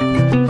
you